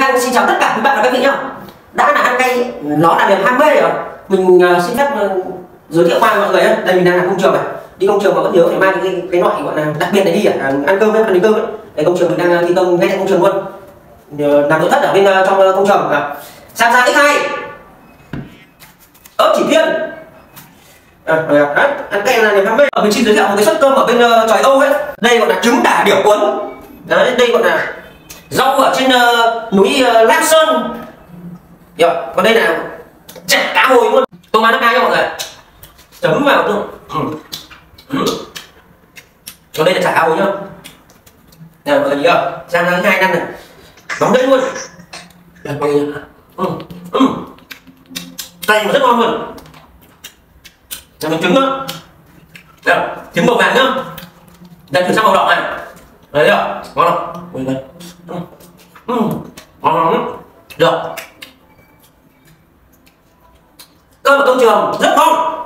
Khang xin chào tất cả quý bạn và các vị nhá. Đã là ăn cay nó là niềm ham mê rồi. Mình uh, xin phép uh, giới thiệu qua mọi người nhé đây mình đang làm công trường này. Đi công trường mà vẫn nhớ phải mang cái, cái loại gọi là đặc biệt này đi à, ăn cơm với ăn cơm ấy. Đây công trường mình đang ờ, thi công ngay tại công trường luôn. Làm nội thất ở bên uh, trong uh, công trường à. sang sang x hai. Ớt chỉ thiên. À, à, đấy, ăn cay là niềm ham mê. Ở mình xin giới thiệu một cái suất cơm ở bên uh, tròi âu ấy. Đây gọi là trứng đả điểu cuốn. Đấy đây gọi là trên uh, núi ờ, uh, lam sơn. Rồi còn đây là chả cá hồi luôn. Tôm ăn nước cay cho mọi người. Chấm vào luôn ừ. ừ. còn đây là chả cá hồi nhá. Nè mọi người nhìn chưa? Sang tháng hai năm này. Nóng đấy luôn. Đây mọi người ừ. ừ. tay mà rất ngon luôn. Là mình trứng nữa. Đây, trứng màu vàng nhá đây thử sang màu đỏ này. Đấy chưa? Ngon không? Ui, đây. ừ ừ. ngon lắm được cơm ở công trường rất ngon